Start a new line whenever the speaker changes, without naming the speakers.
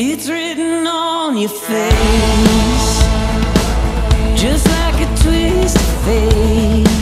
It's written on your face Just like a twisted face.